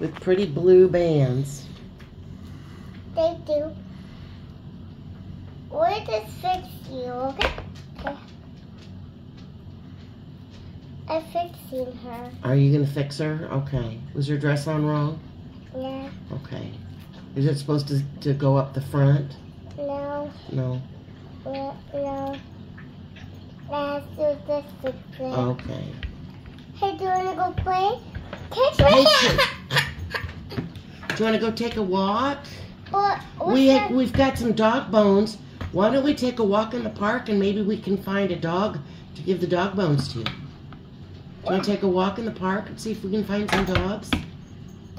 with pretty blue bands. They do. We'll just fix you, okay? Okay. I'm fixing her. Are you gonna fix her? Okay. Was her dress on wrong? Yeah. Okay. Is it supposed to, to go up the front? No. No. No. No. Let's do this. Okay. Hey, do you wanna go play? Catch me. Do you wanna go take a walk? We we've got some dog bones. Why don't we take a walk in the park and maybe we can find a dog to give the dog bones to? Do you want to take a walk in the park and see if we can find some dogs?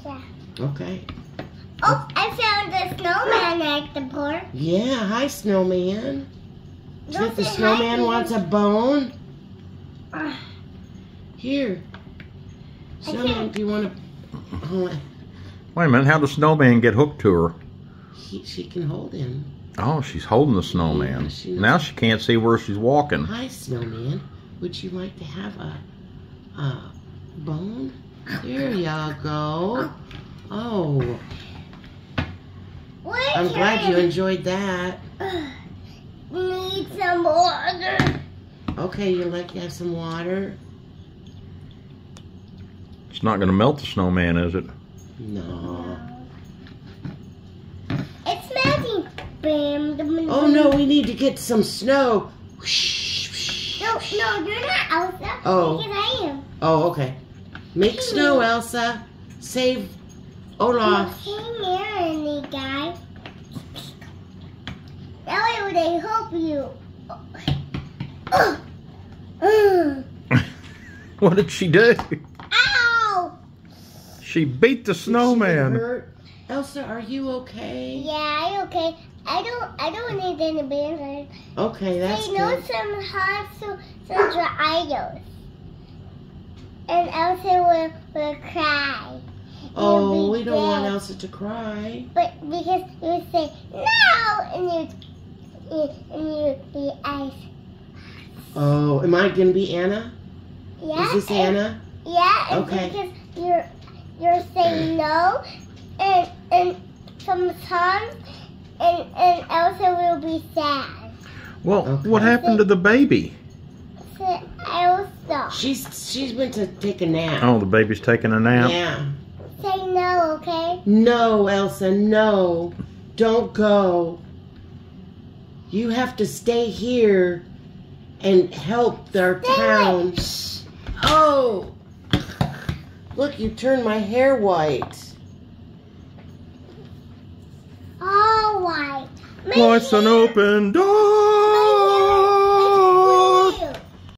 Yeah. Okay. Oh, I found the snowman at the park. Yeah, hi snowman. Do you the say hi, snowman wants a bone? Ah. Here. Snowman, do you want to? Wait a minute, how does snowman get hooked to her? he, she can hold him. Oh, she's holding the snowman. Yeah, she- Now she can't see where she's walking. Hi, snowman. Would you like to have a, a bone? There y'all go. Oh, Where's I'm glad you enjoyed that. Need some water. Okay, you like to have some water? It's not going to melt the snowman, is it? No. It's melting. Bam. bam, Oh no, we need to get some snow. Whoosh, whoosh. No, no, you're not Elsa. Oh. Because I am. Oh, okay. Make snow, Elsa. Save Olaf. Hey, Melanie, guy. That way would they help you. What did she do? Ow! She beat the snowman. Elsa, are you okay? Yeah, I'm okay. I don't. I don't need any bandages. Okay, that's I know good. some hot some some dry idols. And Elsa will will cry. Oh, we don't want. Elsa to cry. But because you say no, and you and you be ice. Oh, am I gonna be Anna? Yeah. Is this and- Anna? Yeah. And Okay. Because you're you're saying no, and and sometimes and and Elsa will be sad. Well, Okay. what happened to the baby? So Elsa, She's she's went to take a nap. Oh, the baby's taking a nap. Yeah. say no, okay? No, Elsa, no. Don't go. You have to stay here and help their Stay town. Oh! Look, you turned my hair white. All right. What's an open door?